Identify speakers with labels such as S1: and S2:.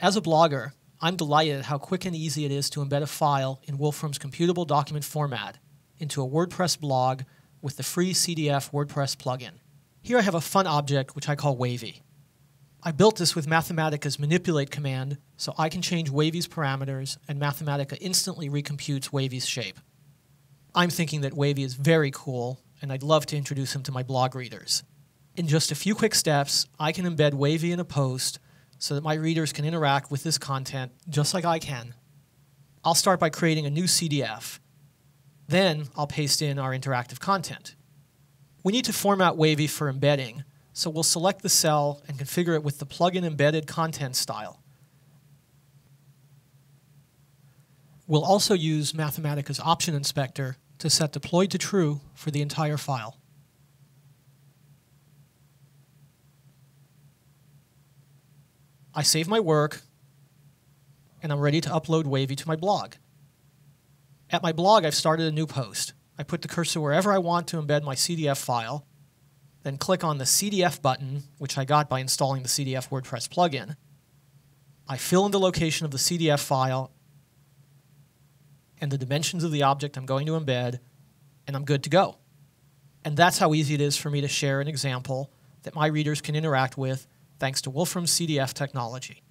S1: As a blogger, I'm delighted at how quick and easy it is to embed a file in Wolfram's computable document format into a WordPress blog with the free CDF WordPress plugin. Here I have a fun object which I call Wavy. I built this with Mathematica's manipulate command so I can change Wavy's parameters and Mathematica instantly recomputes Wavy's shape. I'm thinking that Wavy is very cool and I'd love to introduce him to my blog readers. In just a few quick steps, I can embed Wavy in a post so that my readers can interact with this content just like I can. I'll start by creating a new CDF. Then I'll paste in our interactive content. We need to format Wavy for embedding, so we'll select the cell and configure it with the plugin embedded content style. We'll also use Mathematica's option inspector to set deployed to true for the entire file. I save my work, and I'm ready to upload Wavy to my blog. At my blog, I've started a new post. I put the cursor wherever I want to embed my CDF file, then click on the CDF button, which I got by installing the CDF WordPress plugin. I fill in the location of the CDF file and the dimensions of the object I'm going to embed, and I'm good to go. And that's how easy it is for me to share an example that my readers can interact with thanks to Wolfram CDF technology.